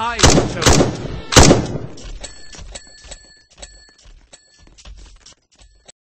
Hide, Toad.